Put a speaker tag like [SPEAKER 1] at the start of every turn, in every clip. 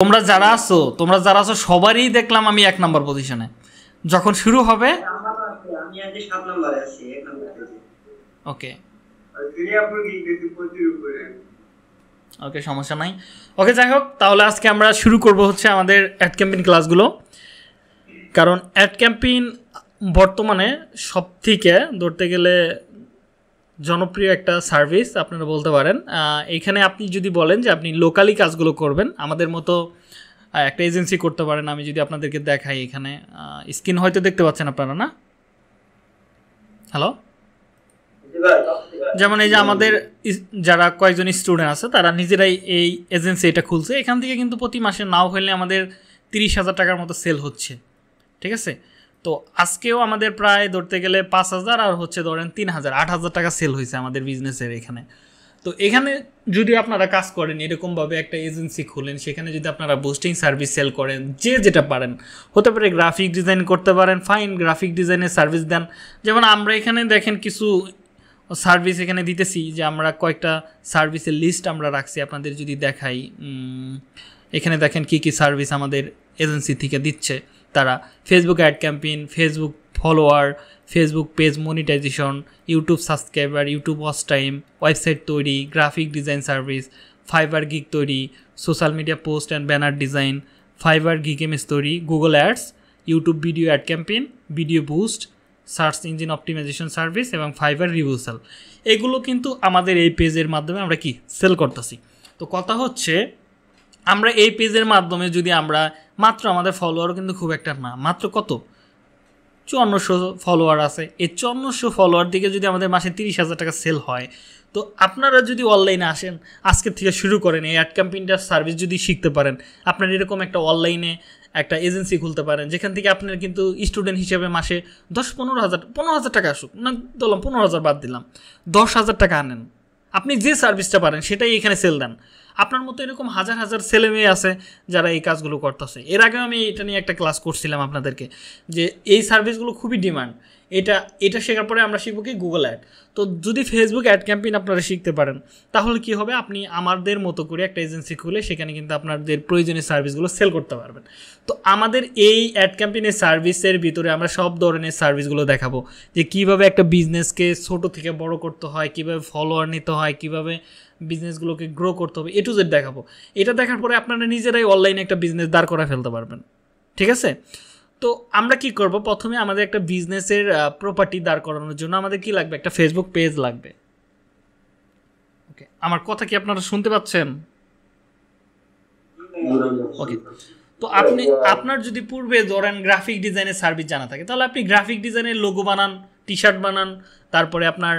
[SPEAKER 1] তোমরা যারা আছো তোমরা যারা আছো সবারই দেখলাম আমি এক নাম্বার পজিশনে যখন শুরু হবে
[SPEAKER 2] থেকে
[SPEAKER 1] ওকে ওকে সমস্যা নাই। ওকে যাই হোক তাহলে আজকে আমরা শুরু করব হচ্ছে আমাদের অ্যাড ক্যাম্পেইন ক্লাসগুলো কারণ অ্যাড ক্যাম্পেইন বর্তমানে সব থেকে ধরতে গেলে জনপ্রিয় একটা সার্ভিস আপনারা বলতে পারেন। এখানে আপনি যদি বলেন যে আপনি লোকালি কাজগুলো করবেন, আমাদের মতো একটা এজেন্সি করতে পারেন। আমি যদি আপনাদেরকে দেখাই এখানে স্ক্রিন হয়তো দেখতে পাচ্ছেন আপনারা, না? হ্যালো যেমন এই যে আমাদের যারা কয়েকজন স্টুডেন্ট আছে, তারা নিজেরাই এই এজেন্সি এটা খুলছে। এখান থেকে কিন্তু প্রতি মাসে নাও হলে আমাদের তিরিশ হাজার টাকার মতো সেল হচ্ছে। ঠিক আছে? তো আজকেও আমাদের প্রায় ধরতে গেলে পাঁচ হাজার আর হচ্ছে ধরেন তিন হাজার, আট হাজার টাকা সেল হয়েছে আমাদের বিজনেসের এখানে। তো এখানে যদি আপনারা কাজ করেন এরকমভাবে একটা এজেন্সি খুলেন, সেখানে যদি আপনারা বুস্টিং সার্ভিস সেল করেন, যে যেটা পারেন, হতে পারে গ্রাফিক ডিজাইন করতে পারেন ফাইন গ্রাফিক ডিজাইনের সার্ভিস দেন। যেমন আমরা এখানে দেখেন কিছু সার্ভিস এখানে দিতেছি, যে আমরা কয়েকটা সার্ভিসের লিস্ট আমরা রাখছি, আপনাদের যদি দেখাই। এখানে দেখেন কি কি সার্ভিস আমাদের এজেন্সি থেকে দিচ্ছে। তারা Facebook ad campaign Facebook follower Facebook page monetization YouTube subscriber YouTube watch time website তৈরি graphic design service Fiverr gig তৈরি social media post and banner design Fiverr gig MS তৈরি Google ads YouTube video ad campaign video boost search engine optimization service এবং Fiverr review sell এগুলো কিন্তু আমাদের এই পেজের মাধ্যমে আমরা কি? সেল করতেছি। তো কথা হচ্ছে, আমরা এই পেজের মাধ্যমে যদি আমরা মাত্র আমাদের ফলোয়ারও কিন্তু খুব একটা না। মাত্র কত? চুয়ান্নশো ফলোয়ার আছে। এই চুয়ান্নশো ফলোয়ার দিকে যদি আমাদের মাসে তিরিশ হাজার টাকা সেল হয়, তো আপনারা যদি অনলাইনে আসেন আজকের থেকে শুরু করেন এই অ্যাড ক্যাম্পেইনটার সার্ভিস যদি শিখতে পারেন, আপনার এরকম একটা অনলাইনে একটা এজেন্সি খুলতে পারেন, যেখান থেকে আপনার কিন্তু স্টুডেন্ট হিসেবে মাসে দশ পনেরো হাজার পনেরো হাজার টাকা আসুক, না ধরলাম পনেরো হাজার বাদ দিলাম, দশ হাজার টাকা আনেন। আপনি যে সার্ভিসটা পারেন, সেটাই এখানে সেল দেন। আপনার মতো এরকম হাজার হাজার ছেলে মেয়ে আছে যারা এই কাজগুলো করতেছে। এর আগেও আমি এটা নিয়ে একটা ক্লাস করছিলাম আপনাদেরকে, যে এই সার্ভিসগুলো খুবই ডিমান্ড এটা এটা শেখার পরে আমরা শিখব কি গুগল অ্যাড তো যদি ফেসবুক অ্যাড ক্যাম্পেইন আপনারা শিখতে পারেন, তাহলে কি হবে? আপনি আমাদের মতো করে একটা এজেন্সি খুলে সেখানে কিন্তু আপনাদের প্রয়োজনীয় সার্ভিসগুলো সেল করতে পারবেন। তো আমাদের এই অ্যাড ক্যাম্পেইনের সার্ভিসের ভিতরে আমরা সব ধরনের সার্ভিসগুলো দেখাবো। যে কীভাবে একটা বিজনেসকে ছোট থেকে বড় করতে হয়, কীভাবে ফলোয়ার নিতে হয়, কীভাবে বিজনেসগুলোকে গ্রো করতে হবে এ টু জেড দেখাবো। এটা দেখার পরে আপনারা নিজেরাই অনলাইনে একটা বিজনেস দাঁড় করা ফেলতে পারবেন। ঠিক আছে? তো আমরা কি করব? প্রথমে আমাদের একটা বিজনেসের প্রপার্টি দাঁড় করানোর জন্য আমাদের কি লাগবে? একটা ফেসবুক পেজ লাগবে। ওকে আমার কথা কি আপনারা শুনতে পাচ্ছেন? ওকে তো আপনি, আপনার যদি পূর্বে ধরেন গ্রাফিক ডিজাইনের সার্ভিস জানা থাকে, তাহলে আপনি গ্রাফিক ডিজাইনের লোগো বানান টি শার্ট বানান, তারপরে আপনার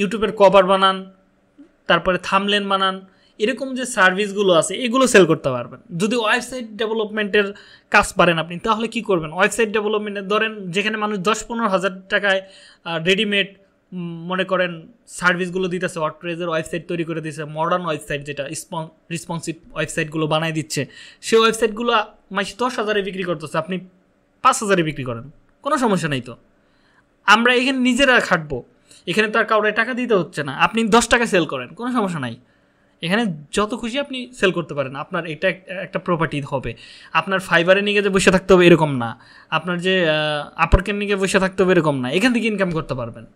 [SPEAKER 1] ইউটিউবের কভার বানান, তারপরে থামলেন বানান এরকম যে সার্ভিসগুলো আছে, এগুলো সেল করতে পারবেন। যদি ওয়েবসাইট ডেভেলপমেন্টের কাজ পারেন আপনি, তাহলে কি করবেন? ওয়েবসাইট ডেভেলপমেন্টের ধরেন, যেখানে মানুষ দশ পনেরো হাজার টাকায় রেডিমেড মনে করেন সার্ভিসগুলো দিতেছে ওয়ার্ডপ্রেজের ওয়েবসাইট তৈরি করে দিচ্ছে মডার্ন ওয়েবসাইট যেটা রেসপন্সিভ ওয়েবসাইটগুলো বানাই দিচ্ছে, সেই ওয়েবসাইটগুলো মাসে দশ হাজারে বিক্রি করতেছে, আপনি পাঁচ হাজারে বিক্রি করেন। কোনো সমস্যা নেই তো। আমরা এখানে নিজেরা খাটবো। এখানে তো আর কাউরে টাকা দিতে হচ্ছে না। আপনি দশ টাকা সেল করেন, কোনো সমস্যা নাই। এখানে যত খুশি আপনি সেল করতে পারেন। আপনার এটা একটা প্রপার্টি হবে। আপনার ফাইবারে নিয়ে যে বসে থাকতে হবে এরকম না। আপনার যে আপারকেন নিয়ে বসে থাকতে হবে এরকম না। এখান থেকে ইনকাম করতে পারবেন।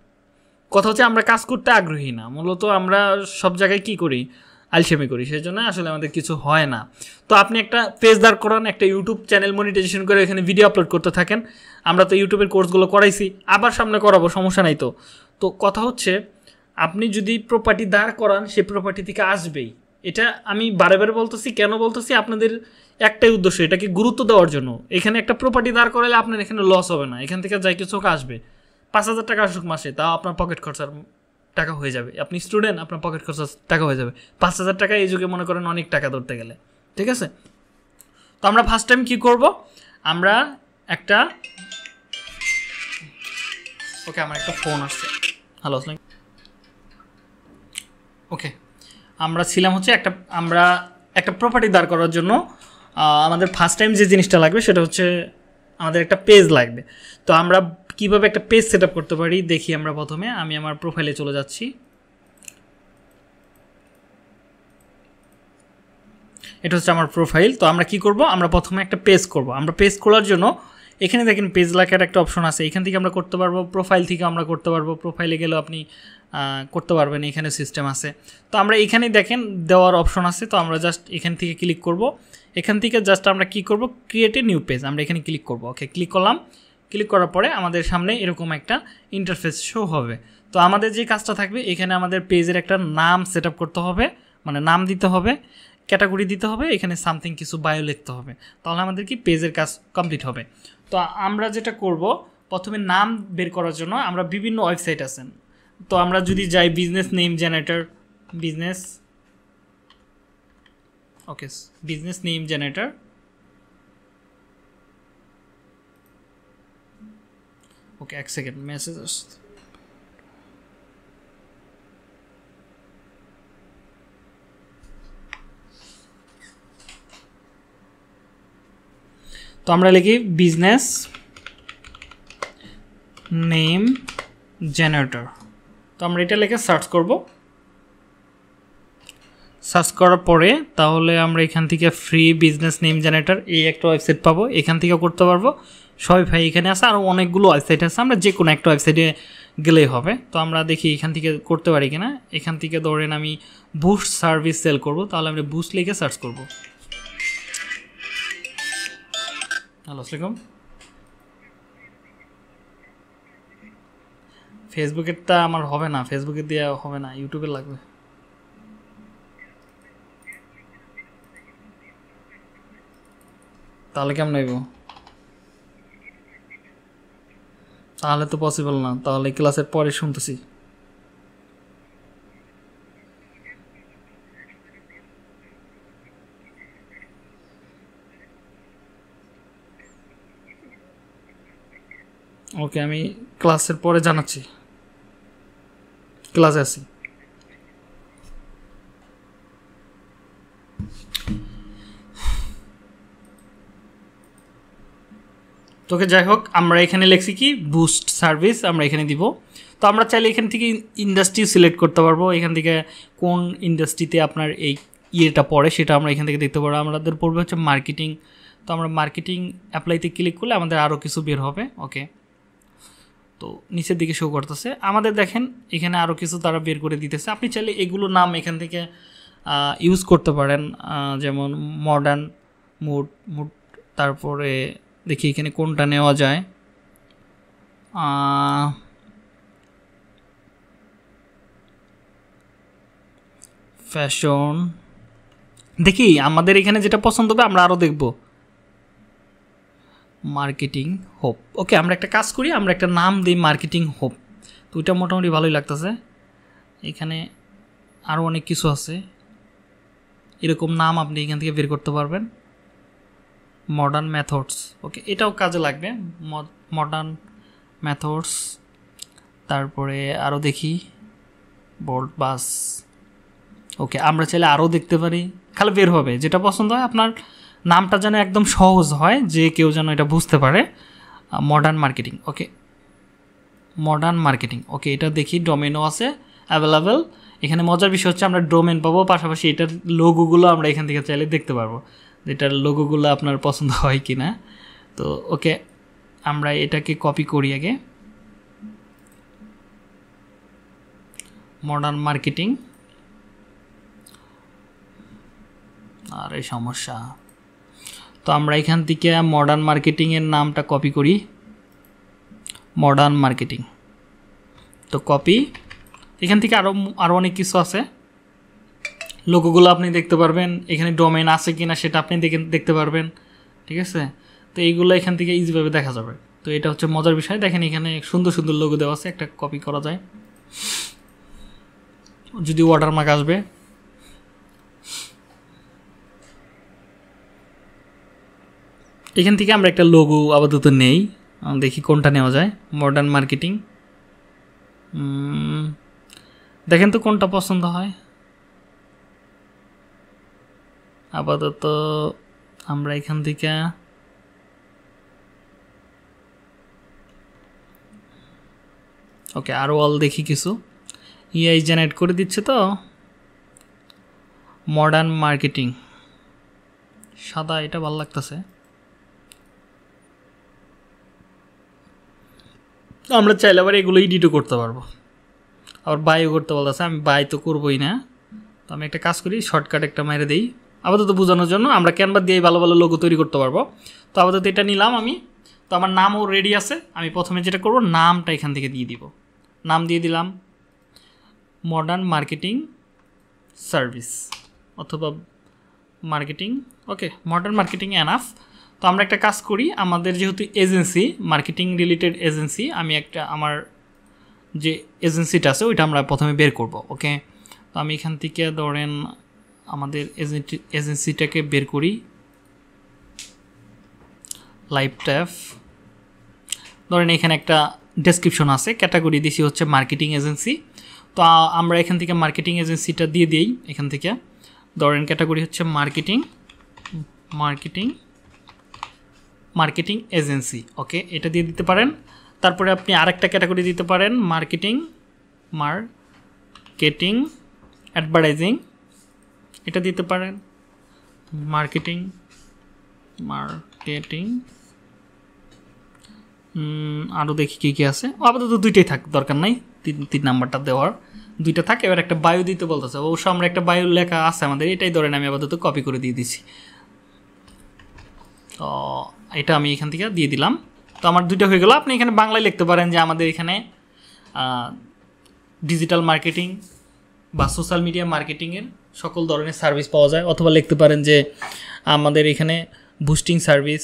[SPEAKER 1] কথা হচ্ছে আমরা কাজ করতে আগ্রহী না। মূলত আমরা সব জায়গায় কি করি? আলসেমি করি। সেই জন্য আসলে আমাদের কিছু হয় না। তো আপনি একটা পেজ দাঁড় করান, একটা ইউটিউব চ্যানেল মনিটাইজেশন করে এখানে ভিডিও আপলোড করতে থাকেন। আমরা তো ইউটিউবের কোর্সগুলো করাইছি। আবার সামনে করাবো, সমস্যা নাই তো। তো কথা হচ্ছে আপনি যদি প্রপার্টি দাঁড় করান সেই প্রপার্টি থেকে আসবেই। এটা আমি বারে বারে বলতেছি, কেন বলতেছি? আপনাদের একটাই উদ্দেশ্য, এটাকে গুরুত্ব দেওয়ার জন্য। এখানে একটা প্রপার্টি দাঁড় করালে আপনার এখানে লস হবে না। এখান থেকে যাই কিছু আসবে। পাঁচ হাজার টাকা আসুক মাসে, তাও আপনার পকেট খরচার টাকা হয়ে যাবে। আপনি স্টুডেন্ট আপনার পকেট খরচার টাকা হয়ে যাবে। পাঁচ হাজার টাকা এই যুগে মনে করেন অনেক টাকা ধরতে গেলে। ঠিক আছে? তো আমরা ফার্স্ট টাইম কী করব? আমরা একটা ওকে, আমার একটা ফোন আসছে। হ্যালো আসসালাম ওকে আমরা ছিলাম হচ্ছে একটা, আমরা একটা প্রপার্টি দাঁড় করার জন্য আমাদের ফার্স্ট টাইম যে জিনিসটা লাগবে সেটা হচ্ছে আমাদের একটা পেজ লাগবে। তো আমরা কীভাবে একটা পেজ সেট করতে পারি? দেখি আমরা প্রথমে। আমি আমার প্রোফাইলে চলে যাচ্ছি। এটা হচ্ছে আমার প্রোফাইল তো আমরা কি করব? আমরা প্রথমে একটা পেজ করব। আমরা পেজ খোলার জন্য এখানে দেখেন পেজ লেখার একটা অপশন আছে। এখান থেকে আমরা করতে পারব প্রোফাইল থেকে আমরা করতে পারব। প্রোফাইলে গেলেও আপনি করতে পারবেন, এখানে সিস্টেম আছে। তো আমরা এখানে দেখেন, দেওয়ার অপশন আছে। তো আমরা জাস্ট এখান থেকে ক্লিক করব। এখান থেকে জাস্ট আমরা কি করব? ক্রিয়েট এ নিউ পেজ আমরা এখানে ক্লিক করব। ওকে ক্লিক করলাম। ক্লিক করার পরে আমাদের সামনে এরকম একটা ইন্টারফেস শো হবে। তো আমাদের যে কাজটা থাকবে, এখানে আমাদের পেজের একটা নাম সেট করতে হবে। মানে নাম দিতে হবে ক্যাটাগরি দিতে হবে, এখানে সামথিং কিছু বায়ো লিখতে হবে। তাহলে আমাদের কি? পেজের কাজ কমপ্লিট হবে। তো আমরা যেটা করব, প্রথমে নাম বের করার জন্য আমরা বিভিন্ন ওয়েবসাইট আছেন তো আমরা যদি যাই business name generator business okay business name generator okay এক সেকেন্ড মেসেজ আসছে। তো আমরা লিখি বিজনেস নেম জেনারেটর তো আমরা এটা লিখে সার্চ করব। সার্চ করার পরে তাহলে আমরা এখান থেকে ফ্রি বিজনেস নেম জেনারেটর এই একটা ওয়েবসাইট পাবো। এখান থেকে করতে পারব। সবাই এখানে আছে আরও অনেকগুলো ওয়েবসাইট আছে। আমরা যে কোনো একটা ওয়েবসাইটে গেলেই হবে। তো আমরা দেখি এখান থেকে করতে পারি কিনা। এখান থেকে ধরেন আমি বুস্ট সার্ভিস সেল করব। তাহলে আমরা বুস্ট লিখে সার্চ করব। হ্যালো আসসালামাইকুম ফেসবুকেরটা আমার হবে না ফেসবুকে দিয়ে হবে না ইউটিউবে লাগবে। তাহলে কেমন হইব? তাহলে তো পসিবল না, তাহলে ক্লাসের পরে শুনতেছি। ওকে আমি ক্লাসের পরে জানাচ্ছি। ক্লাসে আছি। তোকে যাই হোক, আমরা এখানে লিখছি কি? বুস্ট সার্ভিস আমরা এখানে দিব। তো আমরা চাইলে এখান থেকে ইন্ডাস্ট্রি সিলেক্ট করতে পারব। এখান থেকে কোন ইন্ডাস্ট্রিতে আপনার এই ইয়েটা পড়ে সেটা আমরা এখান থেকে দেখতে পারব। আমাদের পড়বে হচ্ছে মার্কেটিং তো আমরা মার্কেটিং অ্যাপ্লাইতে ক্লিক করলে আমাদের আরও কিছু বের হবে। ওকে তো নিচের দিকে শো করতেছে। আমাদের দেখেন, এখানে আরও কিছু তারা বের করে দিতেছে। আপনি চাইলে এগুলো নাম এখান থেকে ইউজ করতে পারেন। যেমন মডার্ন মুড মুড তারপরে দেখি এখানে কোনটা নেওয়া যায়। ফ্যাশন দেখি, আমাদের এখানে যেটা পছন্দ হবে আমরা আরও দেখব। মার্কেটিং হোপ ওকে আমরা একটা কাজ করি, আমরা একটা নাম দিই মার্কেটিং হোপ তো ওইটা মোটামুটি ভালোই লাগতেছে। এখানে আরও অনেক কিছু আছে। এরকম নাম আপনি এখান থেকে বের করতে পারবেন। মডার্ন মেথডস ওকে এটাও কাজে লাগবে। মডার্ন মেথডস তারপরে আরও দেখি। বোল্ড বাস ওকে আমরা চাইলে আরও দেখতে পারি। খালি বের হবে। যেটা পছন্দ হয় আপনার নামটা যেন একদম সহজ হয় যে কেউ যেন এটা বুঝতে পারে। Modern marketing okay modern marketing okay এটা দেখি ডোমেনও আছে অ্যাভেলেবেল এখানে মজার বিষয় হচ্ছে আমরা ডোমেন পাবো, পাশাপাশি এটার লোগোগুলো আমরা এখান থেকে চাইলে দেখতে পারব যেটার লোগোগুলো আপনার পছন্দ হয় কি না তো ওকে আমরা এটাকে কপি করি আগে। মডার্ন মার্কেটিং আর এই সমস্যা। তো আমরা এখান থেকে মডার্ন মার্কেটিংয়ের নামটা কপি করি। মডার্ন মার্কেটিং তো কপি এখান থেকে আরও আরও অনেক কিছু আছে। লোগোগুলো আপনি দেখতে পারবেন, এখানে ডোমেন আছে কি না সেটা আপনি দেখে, দেখতে পারবেন, ঠিক আছে? তো এইগুলো এখান থেকে ইজিভাবে দেখা যাবে। তো এটা হচ্ছে মজার বিষয়। দেখেন এখানে সুন্দর সুন্দর লোগো দেওয়া আছে, একটা কপি করা যায়। যদি ওয়াটারমার্ক আসবে এখান থেকে আমরা একটা লোগো আপাতত নেই। দেখি কোনটা নেওয়া যায়। মডার্ন মার্কেটিং দেখেন তো কোনটা পছন্দ হয়। আপাতত আমরা এখান থেকে ওকে আরও অল দেখি কিছু। ইআই জেনারেট করে দিচ্ছে তো। মডার্ন মার্কেটিং সাদা, এটা ভালো লাগতেছে। আমরা চাইলে আবার এগুলো এডিটও করতে পারব। আবার বাইও করতে বলতেছে, আমি বাই তো করবোই না। তো আমি একটা কাজ করি শর্টকাট একটা মেরে দিই। আপাতত বোঝানোর জন্য আমরা ক্যানভা দিয়ে ভালো ভালো লোগো তৈরি করতে পারব। তো আপাতত এটা নিলাম আমি। তো আমার নামও রেডি আছে। আমি প্রথমে যেটা করব, নামটা এখান থেকে দিয়ে দিব। নাম দিয়ে দিলাম মডার্ন মার্কেটিং সার্ভিস অথবা marketing okay modern marketing enough তো আমরা একটা কাজ করি, আমাদের যেহেতু এজেন্সি, মার্কেটিং রিলেটেড এজেন্সি, আমি একটা আমার যে এজেন্সিটা আছে, ওইটা আমরা প্রথমে বের করব, ওকে? তো আমি এখান থেকে ধরেন আমাদের এজেন্সি এজেন্সিটাকে বের করি। লাইভ ট্যাপ ধরেন এখানে একটা ডেসক্রিপশন আছে ক্যাটাগরি দিছি হচ্ছে মার্কেটিং এজেন্সি তো আমরা এখান থেকে মার্কেটিং এজেন্সিটা দিয়ে দিই, এখান থেকে। ধরেন ক্যাটাগরি হচ্ছে marketing marketing marketing agency okay? এটা দিয়ে দিতে পারেন। তারপরে আপনি আরেকটা ক্যাটাগরি দিতে পারেন মার্কেটিং মার্কেটিং অ্যাডভার্টাইজিং। এটা দিতে পারেন। মার্কেটিং মার্কেটিং আরও দেখি কী কী আছে। ও, আপাতত দুইটাই থাক দরকার নাই। তিন তিন নাম্বারটা দেওয়ার। দুইটা থাকে এবার একটা বায়ু দিতে বলতেছে। অবশ্য আমরা একটা বায়ু লেখা আছে আমাদের এটাই ধরেন আমি আপাতত কপি করে দিয়ে দিছি। তো এটা আমি এখান থেকে দিয়ে দিলাম। তো আমার দুইটা হয়ে গেল। আপনি এখানে বাংলায় লিখতে পারেন যে আমাদের এখানে ডিজিটাল মার্কেটিং বা সোশ্যাল মিডিয়া মার্কেটিংয়ের সকল ধরনের সার্ভিস পাওয়া যায়। অথবা লিখতে পারেন যে আমাদের এখানে বুস্টিং সার্ভিস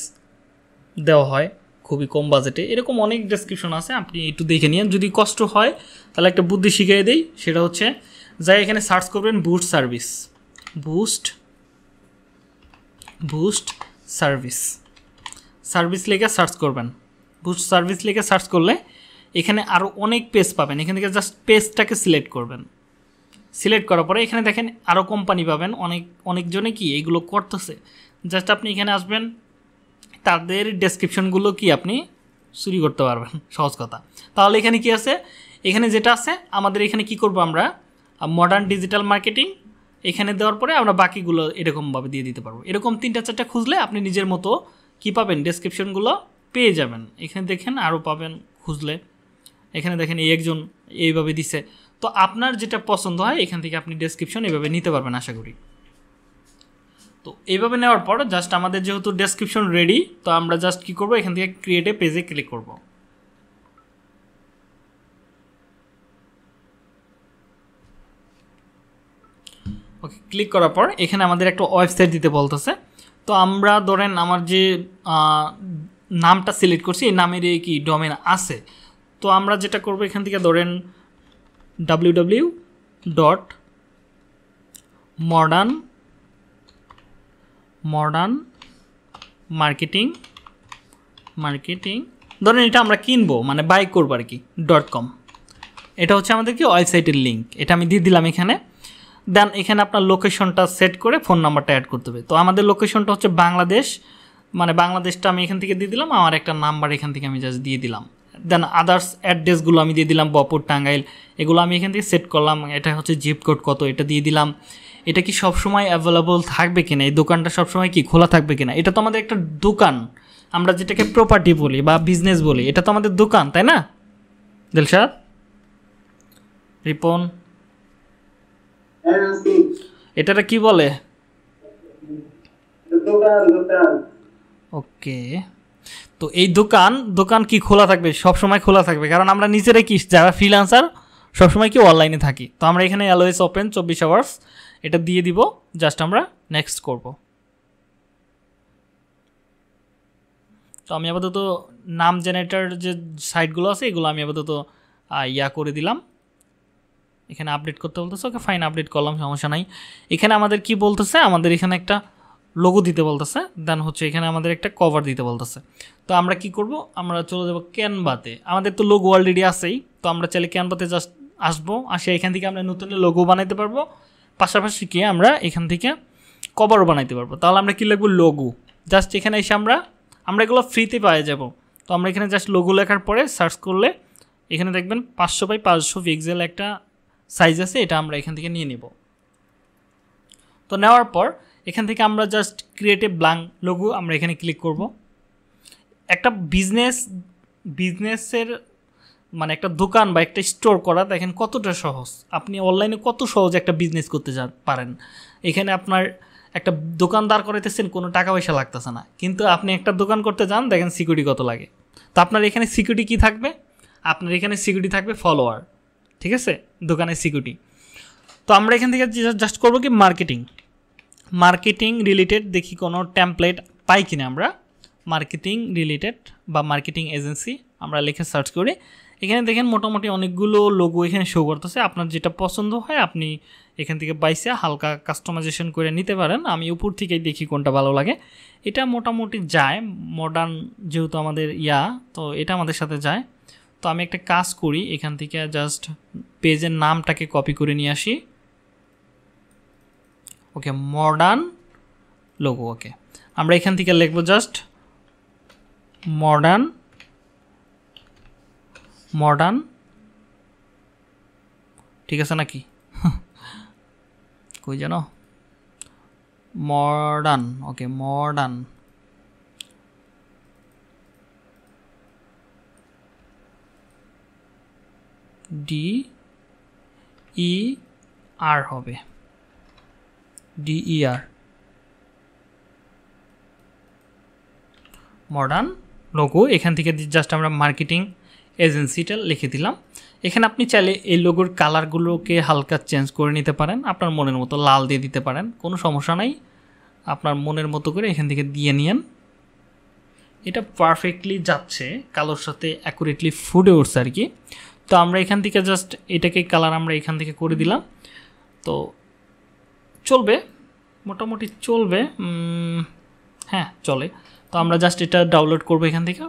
[SPEAKER 1] দেওয়া হয় খুবই কম বাজেটে এরকম অনেক ডেসক্রিপশন আছে, আপনি একটু দেখে নিন যদি কষ্ট হয়, তাহলে একটা বুদ্ধি শিখিয়ে দিই। সেটা হচ্ছে, যাই এখানে সার্চ করবেন boost service boost boost service service লেগে সার্চ করবেন। বুস্ট সার্ভিস লেগে সার্চ করলে এখানে আরও অনেক পেজ পাবেন। এখান থেকে জাস্ট পেজটাকে সিলেক্ট করবেন। সিলেক্ট করার পরে এখানে দেখেন আরও কোম্পানি পাবেন। অনেক, অনেকজনে কি এইগুলো করতেছে? জাস্ট আপনি এখানে আসবেন। তাদের ডেসক্রিপশনগুলো কি আপনি চুরি করতে পারবেন। সহজ কথা। তাহলে এখানে কি আছে? এখানে যেটা আছে, আমাদের এখানে কি করব আমরা? মডার্ন ডিজিটাল মার্কেটিং এখানে দেওয়ার পরে আমরা বাকিগুলো এরকমভাবে দিয়ে দিতে পারব। এরকম তিনটা, চারটা খুঁজলে আপনি নিজের মতো কি পাবেন? ডেসক্রিপশনগুলো পেয়ে যাবেন। এখানে দেখেন আরও পাবেন খুঁজলে। এখানে দেখেন এই একজন এইভাবে দিছে। তো আপনার যেটা পছন্দ হয়, এখান থেকে আপনি ডেসক্রিপশন এইভাবে নিতে পারবেন, আশা করি। তো এইভাবে নেওয়ার পর জাস্ট আমাদের যেহেতু ডেসক্রিপশন রেডি তো আমরা জাস্ট কী করব? এখান থেকে ক্রিয়েটে পেজে ক্লিক করব। ওকে ক্লিক করার পর এখানে আমাদের একটা ওয়েবসাইট দিতে বলতেছে। তো আমরা ধরেন আমার যে নামটা সিলেক্ট করছি, এই নামের এই কি ডোমেন আছে। তো আমরা যেটা করব এখান থেকে ধরেন W W dot modern modern marketing marketing ধরেন এটা আমরা কিনবো মানে বাই করব আর কি ডট কম এটা হচ্ছে আমাদের কি ওয়েবসাইটের লিঙ্ক এটা আমি দিয়ে দিলাম এখানে। দেন এখানে আপনার লোকেশনটা সেট করে ফোন নাম্বারটা অ্যাড করতে হবে। তো আমাদের লোকেশনটা হচ্ছে বাংলাদেশ। মানে বাংলাদেশটা আমি এখান থেকে দিয়ে দিলাম, আমার একটা নাম্বার এখান থেকে আমি জাস্ট দিয়ে দিলাম। দেন আদার্স অ্যাড্রেসগুলো আমি দিয়ে দিলাম বপুর টাঙ্গাইল এগুলো আমি এখান থেকে সেট করলাম। এটা হচ্ছে জিপ কোড কত, এটা দিয়ে দিলাম। এটা কি সবসময় অ্যাভেলেবল থাকবে কিনা, এই দোকানটা সবসময় কি খোলা থাকবে কিনা? এটা তো আমাদের একটা দোকান। আমরা যেটাকে প্রপার্টি বলি বা বিজনেস বলি, এটা তো আমাদের দোকান, তাই না? দিলশাদ? রিপন। এটাটা কি বলে? ওকে। তো এই দোকান দোকান কি খোলা থাকবে? সব সময় খোলা থাকবে। কারণ আমরা নিজেরাই কি যারা ফ্রিল্যান্সার সবসময় কি অনলাইনে থাকি। তো আমরা এখানে অ্যালোয়েস ওপেন চব্বিশ আওয়ার্স এটা দিয়ে দিব। জাস্ট আমরা নেক্সট করব। তো আমি আপাতত নাম জেনারেটার যে সাইটগুলো আছে এগুলো আমি আপাতত ইয়া করে দিলাম। এখানে আপডেট করতে বলতেছে, ওকে ফাইন আপডেট করলাম, সমস্যা নাই। এখানে আমাদের কি বলতেছে? আমাদের এখানে একটা লোগো দিতে বলতেছে দেন হচ্ছে এখানে আমাদের একটা কভার দিতে বলতেছে। তো আমরা কি করব? আমরা চলে যাব ক্যানভাতে আমাদের তো লোগো অলরেডি আছেই, তো আমরা চাইলে ক্যানভাতে জাস্ট আসব আসে এখান থেকে আমরা নতুন লোগো বানাইতে পারব। পাশাপাশি কি আমরা এখান থেকে কভারও বানাইতে পারব। তাহলে আমরা কি লিখব? লোগো জাস্ট এখানে এসে আমরা আমরা এগুলো ফ্রিতে পাওয়া যাব। তো আমরা এখানে জাস্ট লোগো লেখার পরে সার্চ করলে, এখানে দেখবেন পাঁচশো বাই পাঁচশো পিক্সেল একটা সাইজ আছে, এটা আমরা এখান থেকে নিয়ে নেব। তো নেওয়ার পর, এখান থেকে আমরা জাস্ট ক্রিয়েটিভ ব্লাঙ্ক লোগো আমরা এখানে ক্লিক করব। একটা বিজনেস বিজনেসের মানে একটা দোকান বা একটা স্টোর করা, দেখেন কতটা সহজ। আপনি অনলাইনে কত সহজ একটা বিজনেস করতে যা, পারেন। এখানে আপনার একটা দোকানদার করাইতেছেন, কোনো টাকা পয়সা লাগতেছে না। কিন্তু আপনি একটা দোকান করতে যান, দেখেন সিকিউরিটি কত লাগে। তো আপনার এখানে সিকিউরিটি কী থাকবে? আপনার এখানে সিকিউরিটি থাকবে ফলোয়ার ঠিক আছে? দোকানের সিকিউরিটি তো আমরা এখান থেকে জাস্ট করব কি মার্কেটিং মার্কেটিং রিলেটেড দেখি কোনো ট্যাম্পলেট পাই কিনা আমরা? মার্কেটিং রিলেটেড বা মার্কেটিং এজেন্সি আমরা লিখে সার্চ করি। এখানে দেখেন মোটামুটি অনেকগুলো লোগো এখানে শো করতেছে। আপনার যেটা পছন্দ হয় আপনি এখান থেকে বাইসে হালকা কাস্টমাইজেশন করে নিতে পারেন। আমি উপর থেকেই দেখি কোনটা ভালো লাগে। এটা মোটামুটি যায়। মডার্ন যেহেতু আমাদের ইয়া, তো এটা আমাদের সাথে যায়। তো আমি একটা কাজ করি, এখান থেকে জাস্ট পেজের নামটাকে কপি করে নিয়ে আসি। ওকে মডার্ন লোগো ওকে আমরা এখান থেকে লিখব জাস্ট মডার্ন মডার্ন ঠিক আছে নাকি? কই জানো? Modern okay modern D E R হবে। ডিইআর মডার্ন লোগো এখান থেকে জাস্ট আমরা মার্কেটিং এজেন্সিটা লিখে দিলাম। এখানে আপনি চাইলে এই লোগোর কালারগুলোকে হালকা চেঞ্জ করে নিতে পারেন। আপনার মনের মতো লাল দিয়ে দিতে পারেন। কোনো সমস্যা নাই। আপনার মনের মতো করে এখান থেকে দিয়ে নিয়েন। এটা পারফেক্টলি যাচ্ছে। কালোর সাথে অ্যাকুরেটলি ফুটে উঠছে আর কি। তো আমরা এখান থেকে জাস্ট এটাকে কালার আমরা এখান থেকে করে দিলাম। তো চলবে মোটামুটি চলবে হ্যাঁ চলে। তো আমরা জাস্ট এটা ডাউনলোড করব এখান থেকে।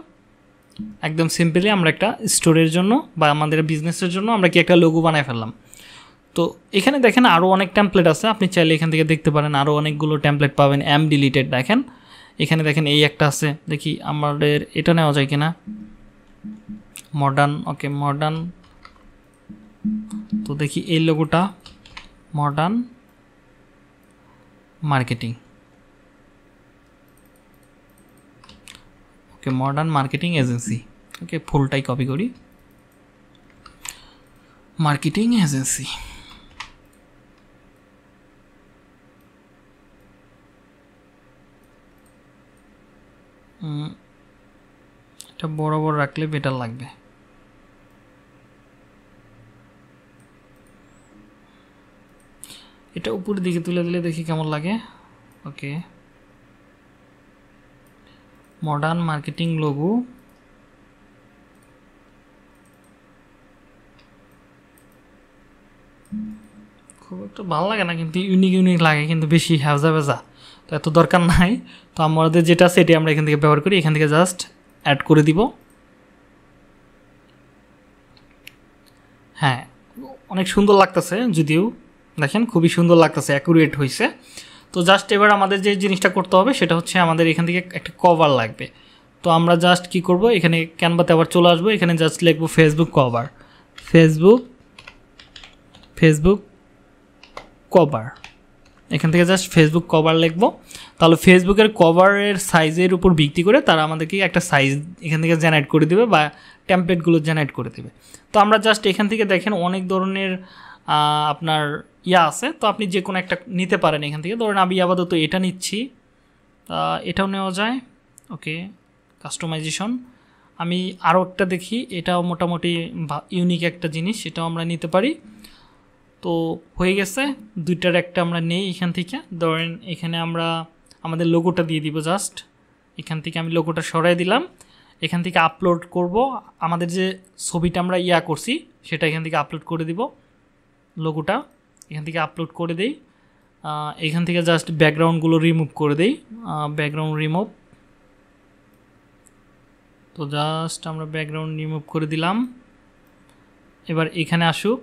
[SPEAKER 1] একদম সিম্পলি আমরা একটা স্টোরের জন্য বা আমাদের বিজনেসের জন্য আমরা কি একটা লোগো বানায় ফেললাম। তো এখানে দেখেন আরও অনেক ট্যাম্পলেট আছে আপনি চাইলে এখান থেকে দেখতে পারেন আরও অনেকগুলো ট্যাম্পলেট পাবেন এম ডিলিটেড দেখেন। এখানে দেখেন এই একটা আছে দেখি আমাদের এটা নেওয়া যায় কিনা। মডার্ন ওকে মডার্ন তো দেখি এই লোগোটা modern marketing okay modern marketing agency okay ফুলটাই copy করি। মার্কেটিং এজেন্সি এটা বড় বড় রাখলে বেটার লাগবে। এটা উপরের দিকে তুলে দিলে দেখি কেমন লাগে। ওকে। মডার্ন মার্কেটিং লোগো খুব একটা ভালো লাগে না, কিন্তু ইউনিক ইউনিক লাগে, কিন্তু বেশি হ্যাভজা ভেজা তো এত দরকার নাই। তো আমাদের যেটা আছে এটি আমরা এখান থেকে ব্যবহার করি। এখান থেকে জাস্ট অ্যাড করে দিব। হ্যাঁ অনেক সুন্দর লাগতেছে যদিও, দেখেন খুবই সুন্দর লাগতেছে অ্যাকুরেট হয়েছে তো জাস্ট এবার আমাদের যে জিনিসটা করতে হবে সেটা হচ্ছে আমাদের এখান থেকে একটা কভার লাগবে। তো আমরা জাস্ট কি করব, এখানে ক্যানভাতে আবার চলে আসব, এখানে জাস্ট লিখব Facebook cover Facebook Facebook cover এখান থেকে জাস্ট ফেসবুক কভার লিখব। তাহলে ফেসবুকের কভারের সাইজের উপর ভিত্তি করে তারা আমাদেরকে একটা সাইজ এখান থেকে জেনারেট করে দেবে বা ট্যাম্পলেটগুলো জেনারেট করে দেবে। তো আমরা জাস্ট এখান থেকে দেখেন অনেক ধরনের আপনার ইয়া আছে। তো আপনি যে কোনো একটা নিতে পারেন এখান থেকে। ধরেন আমি আপাতত এটা নিচ্ছি। এটাও নেওয়া যায়। Okay, customization. আমি আরও একটা দেখি। এটাও মোটামুটি ইউনিক একটা জিনিস, সেটাও আমরা নিতে পারি। তো হয়ে গেছে। দুইটার একটা আমরা নেই এখান থেকে। ধরেন এখানে আমরা আমাদের লোগোটা দিয়ে দিব জাস্ট এখান থেকে আমি লোগোটা সরাই দিলাম। এখান থেকে আপলোড করব। আমাদের যে ছবিটা আমরা ইয়া করছি, সেটা এখান থেকে আপলোড করে দিব। লোগোটা এখান থেকে আপলোড করে দেই। এখান থেকে জাস্ট ব্যাকগ্রাউন্ডগুলো রিমুভ করে দেই। ব্যাকগ্রাউন্ড রিমুভ তো জাস্ট আমরা ব্যাকগ্রাউন্ড রিমুভ করে দিলাম। এবার এখানে আসুক।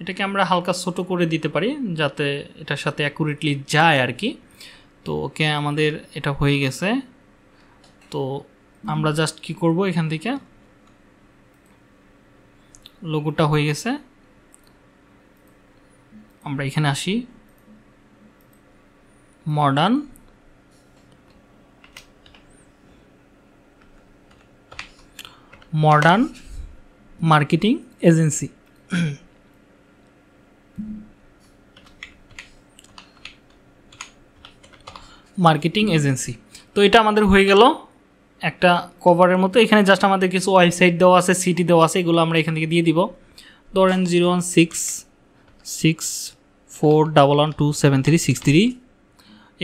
[SPEAKER 1] এটাকে আমরা হালকা ছোট করে দিতে পারি, যাতে এটার সাথে অ্যাকুরেটলি যায় আর কি। তো ওকে আমাদের এটা হয়ে গেছে। তো আমরা জাস্ট কি করব এখান থেকে? লোগোটা হয়ে গেছে। আমরা এখানে আসি। Modern modern marketing agency marketing agency তো এটা আমাদের হয়ে গেল একটা কভারের মতো। এখানে জাস্ট আমাদের কিছু ওয়েবসাইট দেওয়া আছে সিটি দেওয়া আছে, এগুলো আমরা এখান থেকে দিয়ে দিব। ধরেন zero one six six four double one two seven three six three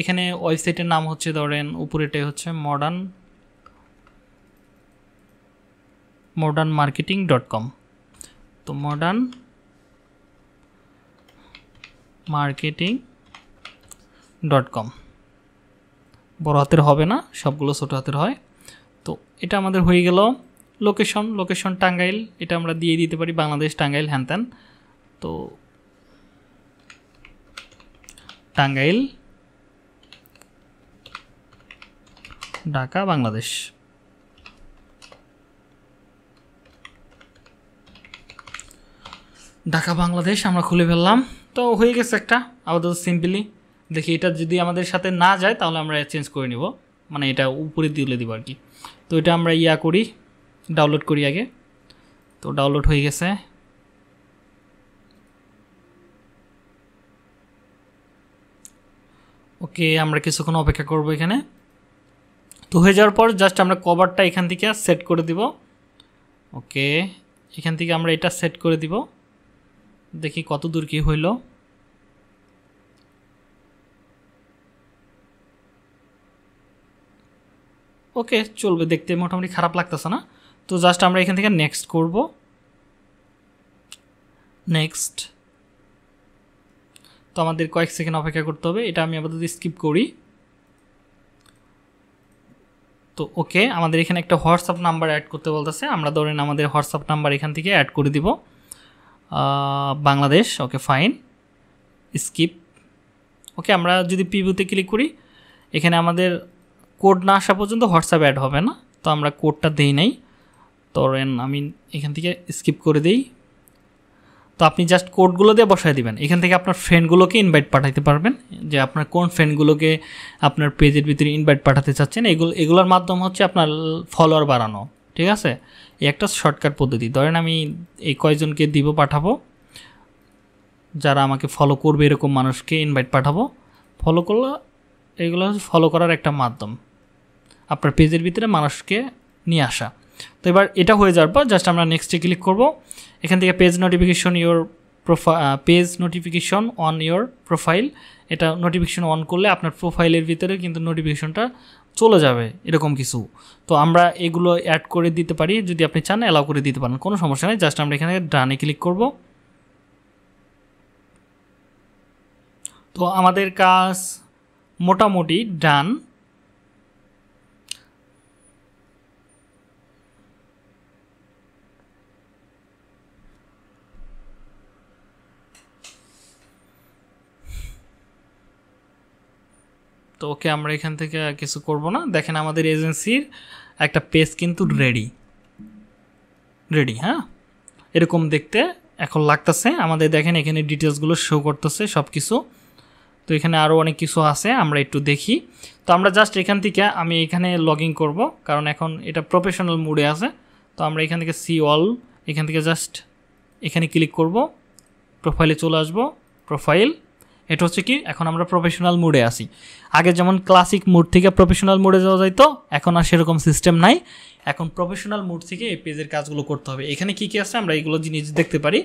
[SPEAKER 1] এখানে ওয়েবসাইটের নাম হচ্ছে ধরেন, উপরেটাই হচ্ছে modern modern marketing dot com তো মডার্ন মার্কেটিং ডট কম বড় হাতের হবে না, সবগুলো ছোটো হাতের হয়। তো এটা আমাদের হয়ে গেল লোকেশন লোকেশন টাঙ্গাইল, এটা আমরা দিয়ে দিতে পারি বাংলাদেশ টাঙ্গাইল হ্যান ত্যান তো টাঙ্গাইল, ঢাকা, বাংলাদেশ। ঢাকা, বাংলাদেশ আমরা খুলে ফেললাম। তো হয়ে গেছে একটা, আপাতত সিম্পলি দেখি এটা যদি আমাদের সাথে না যায় তাহলে আমরা চেঞ্জ করে নিব। মানে এটা উপরে তুলে দিব আর কি। তো এটা আমরা ইয়া করি ডাউনলোড করি আগে। তো ডাউনলোড হয়ে গেছে। ওকে, আমরা কিছুক্ষণ অপেক্ষা করব এখানে। তো হয়ে যাওয়ার পর জাস্ট আমরা কভারটা এখান থেকে সেট করে দিব। ওকে, এখান থেকে আমরা এটা সেট করে দিব। দেখি কত দূর কী হইল। ওকে, চলবে দেখতে, মোটামুটি খারাপ লাগতেছে না। তো জাস্ট আমরা এখান থেকে নেক্সট করব। নেক্সট তো আমাদের কয়েক সেকেন্ড অপেক্ষা করতে হবে, এটা আমি আপাতত স্কিপ করি। তো ওকে, আমাদের এখানে একটা হোয়াটসঅ্যাপ নাম্বার অ্যাড করতে বলতেছে, আমরা ধরেন আমাদের হোয়াটসঅ্যাপ নাম্বার এখান থেকে অ্যাড করে দিব। Bangladesh, okay fine skip okay, আমরা যদি পিভিউতে ক্লিক করি, এখানে আমাদের কোড না আসা পর্যন্ত হোয়াটসঅ্যাপ অ্যাড হবে না, তো আমরা কোডটা দিই নাই। ধরেন আমি এখান থেকে স্কিপ করে দিই। তো আপনি জাস্ট কোডগুলো দিয়ে বসায় দিবেন। এখান থেকে আপনার ফ্রেন্ডগুলোকে ইনভাইট পাঠাতে পারবেন, যে আপনার কোন ফ্রেন্ডগুলোকে আপনার পেজের ভিতরে ইনভাইট পাঠাতে চাচ্ছেন। এগুলো, এগুলোর মাধ্যম হচ্ছে আপনার ফলোয়ার বাড়ানো। ঠিক আছে? এই একটা শর্টকাট পদ্ধতি। ধরেন আমি এই কয়জনকে দিব, পাঠাবো। যারা আমাকে ফলো করবে এরকম মানুষকে ইনভাইট পাঠাবো। ফলো করলে এগুলো ফলো করার একটা মাধ্যম। আপনার পেজের ভিতরে মানুষকে নিয়ে আসা। তো এবার এটা হয়ে যাওয়ার পর জাস্ট আমরা নেক্সটে ক্লিক করব। এখান থেকে page notification your profile page notification on your profile এটা নোটিফিকেশন অন করলে আপনার প্রোফাইলের ভিতরে কিন্তু নোটিফিকেশনটা চলে যাবে এরকম কিছু। তো আমরা এগুলো অ্যাড করে দিতে পারি। যদি আপনি চান অ্যালাউ করে দিতে পারেন। কোনো সমস্যা নেই। জাস্ট আমরা এখানে ডানে ক্লিক করব। তো আমাদের কাজ মোটামুটি ডান তো ওকে আমরা এখান থেকে কিছু করব না। দেখেন আমাদের এজেন্সির একটা পেজ কিন্তু রেডি রেডি হ্যাঁ? এরকম দেখতে এখন লাগতেছে। আমাদের দেখেন এখানে ডিটেলসগুলো শো করতেছে সব কিছু তো এখানে আরও অনেক কিছু আছে, আমরা একটু দেখি। তো আমরা জাস্ট এখান থেকে আমি এখানে লগ ইন করব, কারণ এখন এটা প্রফেশনাল মুডে আছে। তো আমরা এখান থেকে সি অল এখান থেকে জাস্ট এখানে ক্লিক করব। প্রোফাইলে চলে আসব প্রোফাইল এটা হচ্ছে কি, এখন আমরা প্রফেশনাল মুডে আসি আগে যেমন ক্লাসিক মুড থেকে প্রফেশনাল মুডে যাওয়া যাইতো, এখন আর সেরকম সিস্টেম নাই। এখন প্রফেশনাল মুড থেকে এই পেজের কাজগুলো করতে হবে। এখানে কী কী আছে আমরা এইগুলো জিনিস দেখতে পারি।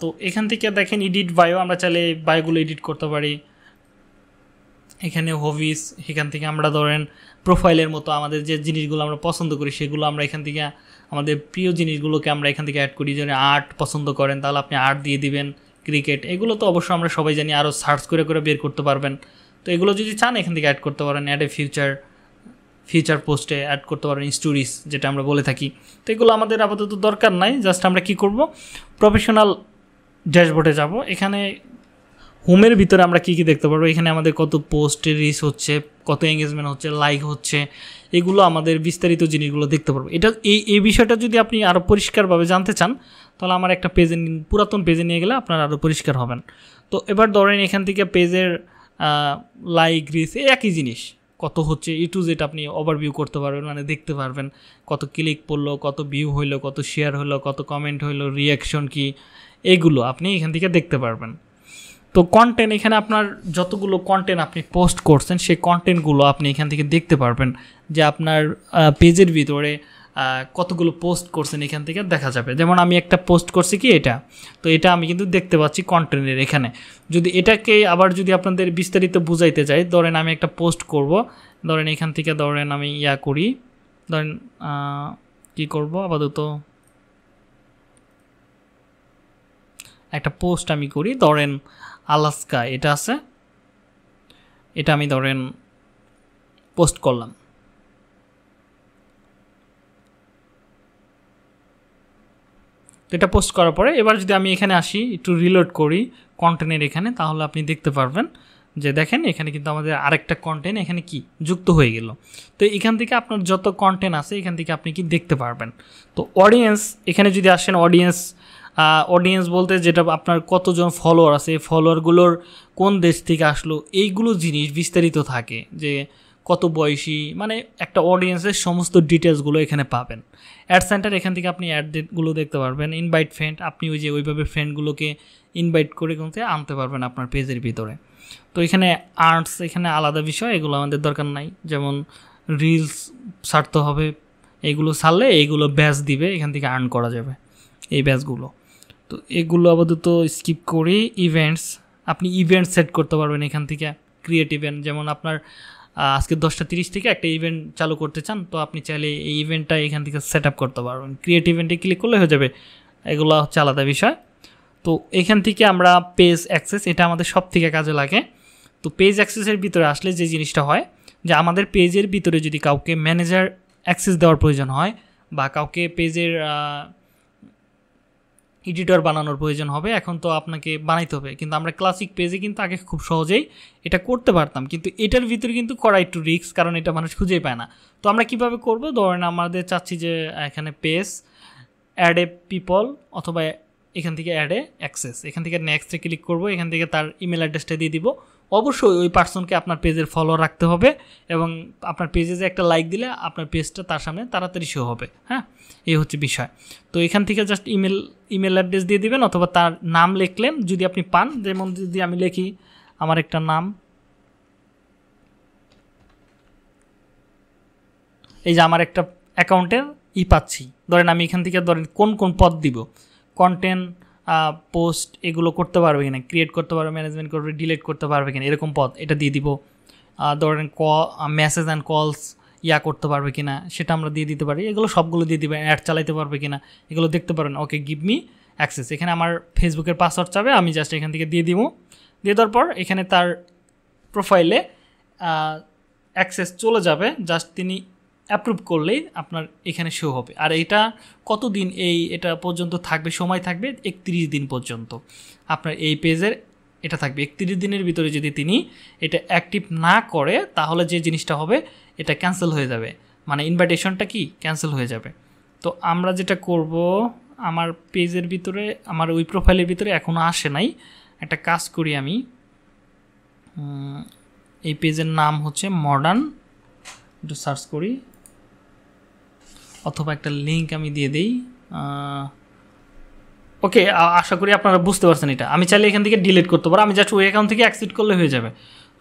[SPEAKER 1] তো এখান থেকে দেখেন এডিট বায়ো আমরা চাইলে বায়োগুলো এডিট করতে পারি। এখানে হবিস এখান থেকে আমরা ধরেন প্রোফাইলের মতো আমাদের যে জিনিসগুলো আমরা পছন্দ করি, সেগুলো আমরা এখান থেকে আমাদের প্রিয় জিনিসগুলোকে আমরা এখান থেকে অ্যাড করি। যেন আর্ট পছন্দ করেন, তাহলে আপনি আর্ট দিয়ে দিবেন। ক্রিকেট, এগুলো তো অবশ্যই আমরা সবাই জানি আরও সার্চ করে করে বের করতে পারবেন। তো এগুলো যদি চান, এখান থেকে অ্যাড করতে পারেন অ্যাড এ ফিউচার ফিউচার পোস্টে অ্যাড করতে পারেন স্টোরিজ যেটা আমরা বলে থাকি। তো এগুলো আমাদের আপাতত দরকার নাই জাস্ট আমরা কি করব? প্রফেশনাল ড্যাশবোর্ডে যাব। এখানে হোমের ভিতরে আমরা কী কী দেখতে পারব? এখানে আমাদের কত পোস্ট রিচ হচ্ছে, কত এঙ্গেজমেন্ট হচ্ছে লাইক হচ্ছে এগুলো আমাদের বিস্তারিত জিনিসগুলো দেখতে পারব। এটা এই এই বিষয়টা যদি আপনি আরও পরিষ্কারভাবে জানতে চান, তাহলে আমার একটা পেজে পুরাতন পেজে নিয়ে গেলে আপনার আরও পরিষ্কার হবেন। তো এবার ধরেন এখান থেকে পেজের লাইক রিস একই জিনিস। কত হচ্ছে ই টু জেড আপনি ওভারভিউ করতে পারবেন মানে দেখতে পারবেন কত ক্লিক পড়ল, কত ভিউ হইল, কত শেয়ার হলো কত কমেন্ট হইল রিয়াকশন কি, এগুলো আপনি এখান থেকে দেখতে পারবেন। তো কন্টেন্ট এখানে আপনার যতগুলো কন্টেন্ট আপনি পোস্ট করছেন, সেই কন্টেন্টগুলো আপনি এখান থেকে দেখতে পারবেন। যে আপনার পেজের ভিতরে কতগুলো পোস্ট করছেন এখান থেকে দেখা যাবে। যেমন আমি একটা পোস্ট করছি কি এটা? তো এটা আমি কিন্তু দেখতে পাচ্ছি কন্টেন্টের এখানে। যদি এটাকে আবার যদি আপনাদের বিস্তারিত বুঝাইতে চাই ধরেন আমি একটা পোস্ট করব, ধরেন এখান থেকে ধরেন আমি ইয়া করি, ধরেন কি করব আপাতত? একটা পোস্ট আমি করি, ধরেন আলাস্কা, এটা আছে। এটা আমি ধরেন পোস্ট করলাম। তো এটা পোস্ট করার পরে, এবার যদি আমি এখানে আসি, একটু রিলোড করি কন্টেন্টের এখানে, তাহলে আপনি দেখতে পারবেন যে দেখেন, এখানে কিন্তু আমাদের আরেকটা কন্টেন্ট এখানে কি? যুক্ত হয়ে গেল। তো এখান থেকে আপনার যত কন্টেন্ট আছে, এখান থেকে আপনি কি দেখতে পারবেন? তো অডিয়েন্স এখানে যদি আসেন অডিয়েন্স অডিয়েন্স বলতে যেটা আপনার কতজন ফলোয়ার আছে, এই ফলোয়ারগুলোর কোন দেশ থেকে আসলো, এইগুলো জিনিস বিস্তারিত থাকে। যে কত বয়সী মানে একটা অডিয়েন্সের সমস্ত ডিটেলসগুলো এখানে পাবেন। অ্যাড সেন্টার এখান থেকে আপনি অ্যাডগুলো দেখতে পারবেন ইনভাইট ফ্রেন্ড আপনি ওই যে ওইভাবে ফ্রেন্ডগুলোকে ইনভাইট করে কিন্তু আনতে পারবেন আপনার পেজের ভিতরে। তো এখানে আর্টস এখানে আলাদা বিষয়, এগুলো আমাদের দরকার নাই। যেমন রিলস ছাড়তে হবে, এগুলো ছাড়লে এইগুলো ব্যাচ দিবে, এখান থেকে আর্ন করা যাবে এই ব্যাচগুলো তো এগুলো আপাতত স্কিপ করে ইভেন্টস আপনি ইভেন্ট সেট করতে পারবেন এখান থেকে ক্রিয়েট ইভেন্ট যেমন আপনার আজকে দশটা তিরিশ থেকে একটা ইভেন্ট চালু করতে চান, তো আপনি চাইলে এই ইভেন্টটা এখান থেকে সেট আপ করতে পারবেন। ক্রিয়েট ইভেন্টে ক্লিক করলে হয়ে যাবে। এগুলো হচ্ছে আলাদা বিষয়। তো এখান থেকে আমরা পেজ অ্যাক্সেস এটা আমাদের সব থেকে কাজে লাগে। তো পেজ অ্যাক্সেসের ভিতরে আসলে যে জিনিসটা হয়, যে আমাদের পেজের ভিতরে যদি কাউকে ম্যানেজার অ্যাক্সেস দেওয়ার প্রয়োজন হয়, বা কাউকে পেজের এডিটর বানানোর প্রয়োজন হবে, এখন তো আপনাকে বানাইতে হবে। কিন্তু আমরা ক্লাসিক পেজে কিন্তু আগে খুব সহজেই এটা করতে পারতাম। কিন্তু এটার ভিতরে কিন্তু করা একটু রিস্ক কারণ এটা মানুষ খুঁজেই পায় না। তো আমরা কীভাবে করব? ধরেন আমাদের চাচ্ছি যে এখানে পেজ অ্যাড এ পিপল অথবা এখান থেকে অ্যাড এ অ্যাক্সেস এখান থেকে নেক্সটে ক্লিক করব, এখান থেকে তার ইমেল অ্যাড্রেসটা দিয়ে দিব। অবশ্যই ওই পার্সনকে আপনার পেজের ফলো রাখতে হবে এবং আপনার পেজে যে একটা লাইক দিলে আপনার পেজটা তার সামনে তাড়াতাড়ি শো হবে হ্যাঁ? এই হচ্ছে বিষয়। তো এখান থেকে জাস্ট ইমেল ইমেল অ্যাড্রেস দিয়ে দিবেন অথবা তার নাম লিখলেন যদি আপনি পান। যেমন যদি আমি লিখি আমার একটা নাম। এই যে আমার একটা অ্যাকাউন্টের ই পাচ্ছি। ধরেন আমি এখান থেকে ধরেন কোন কোন পদ দিব? কন্টেন্ট পোস্ট এগুলো করতে পারবে কিনা ক্রিয়েট করতে পারবে ম্যানেজমেন্ট করবে ডিলিট করতে পারবে কিনা, এরকম পদ এটা দিয়ে দিব। ধরেন ক মেসেজ অ্যান্ড কলস ইয়া করতে পারবে কিনা, সেটা আমরা দিয়ে দিতে পারি। এগুলো সবগুলো দিয়ে দিবেন অ্যাড চালাইতে পারবে কিনা, এগুলো দেখতে পারেন। ওকে গিভ মি অ্যাক্সেস এখানে আমার ফেসবুকের পাসওয়ার্ড চাবে, আমি জাস্ট এখান থেকে দিয়ে দিব। দিয়ে দেওয়ার পর এখানে তার প্রোফাইলে অ্যাক্সেস চলে যাবে। জাস্ট তিনি অ্যাপ্রুভ করলেই আপনার এখানে শো হবে। আর এটা কতদিন এই, এটা পর্যন্ত থাকবে, সময় থাকবে? একত্রিশ দিন পর্যন্ত। আপনার এই পেজের এটা থাকবে। একত্রিশ দিনের ভিতরে যদি তিনি এটা অ্যাক্টিভ না করে, তাহলে যে জিনিসটা হবে, এটা ক্যান্সেল হয়ে যাবে। মানে ইনভাইটেশনটা কি? ক্যান্সেল হয়ে যাবে। তো আমরা যেটা করব, আমার পেজের ভিতরে, আমার ওই প্রোফাইলের ভিতরে এখনও আসে নাই। একটা কাজ করি আমি। এই পেজের নাম হচ্ছে মডার্ন একটু সার্চ করি। অথবা একটা লিঙ্ক আমি দিয়ে দিই। ওকে আশা করি আপনারা বুঝতে পারছেন এটা। আমি চাইলে এখান থেকে ডিলিট করতে পারব আমি জাস্ট ওই অ্যাকাউন্ট থেকে অ্যাক্সেপ্ট করলে হয়ে যাবে।